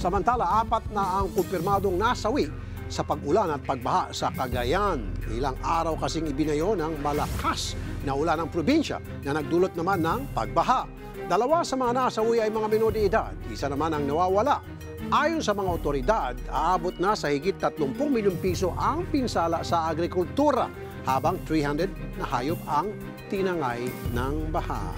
Samantala, apat na ang kumpirmadong nasawi sa pag-ulan at pagbaha sa Cagayan. Ilang araw kasing ibinayo ng malakas na ulan ng probinsya na nagdulot naman ng pagbaha. Dalawa sa mga nasawi ay mga menor de edad, isa naman ang nawawala. Ayon sa mga otoridad, aabot na sa higit 30 milyong piso ang pinsala sa agrikultura habang 300 na hayop ang tinangay ng baha.